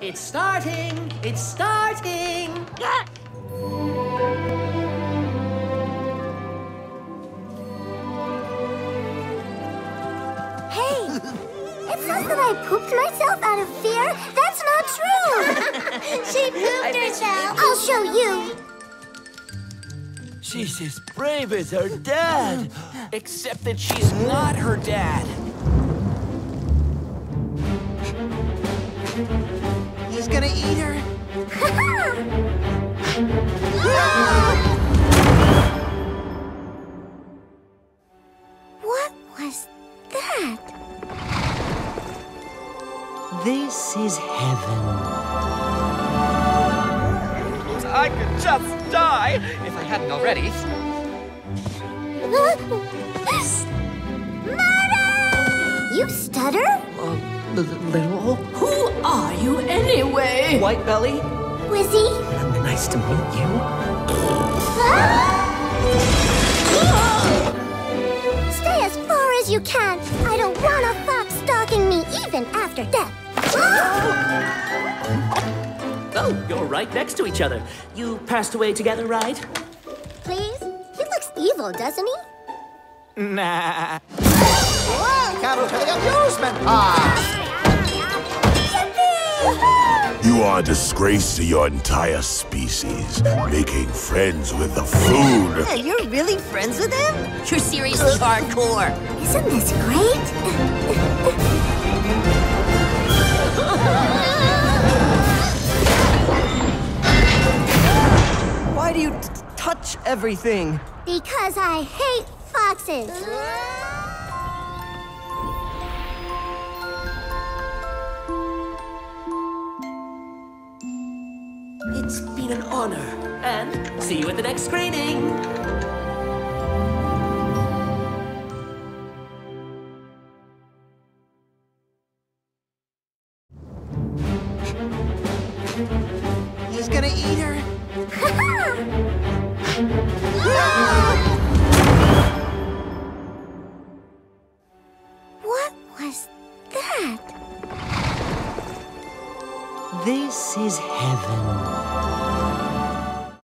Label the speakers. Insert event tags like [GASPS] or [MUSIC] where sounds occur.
Speaker 1: It's starting! It's starting!
Speaker 2: Hey, it says that I pooped myself out of fear. That's not true. [LAUGHS] she pooped herself. I'll show you.
Speaker 3: She's as brave as her dad, except that she's not her dad.
Speaker 2: What was that?
Speaker 1: This is heaven.
Speaker 3: I could just die if I hadn't already.
Speaker 2: Mother! You stutter?
Speaker 1: A little?
Speaker 4: Who are you anyway?
Speaker 1: White belly?
Speaker 2: Whizzy?
Speaker 1: Nice to meet you. [GASPS]
Speaker 2: Stay as far as you can. I don't want a fox stalking me even after death. [GASPS]
Speaker 1: Oh, you're right next to each other. You passed away together, right?
Speaker 2: Please? He looks evil, doesn't he?
Speaker 3: Nah.
Speaker 5: Welcome to the amusement park.
Speaker 6: You are a disgrace to your entire species, making friends with the food.
Speaker 7: And you're really friends with him?
Speaker 4: You're seriously hardcore.
Speaker 2: Isn't this great?
Speaker 5: Why do you t- touch everything?
Speaker 2: because I hate foxes.
Speaker 1: It's been an honor. And see you at the next screening.
Speaker 5: He's gonna eat her. [LAUGHS]
Speaker 1: This is heaven.